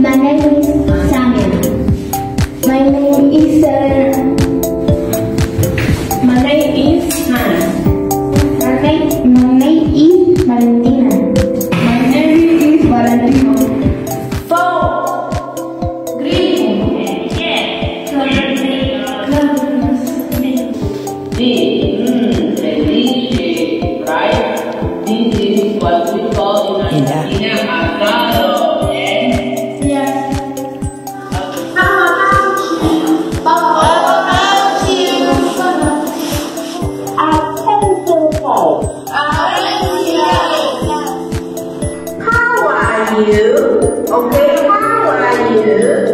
My name is Samuel. My name is Sarah. My name is Hannah. My name, my name is Valentina. My name is Valentino. Four. Green. Mm, delicious, right? This is what we call in are you? Okay, how are you?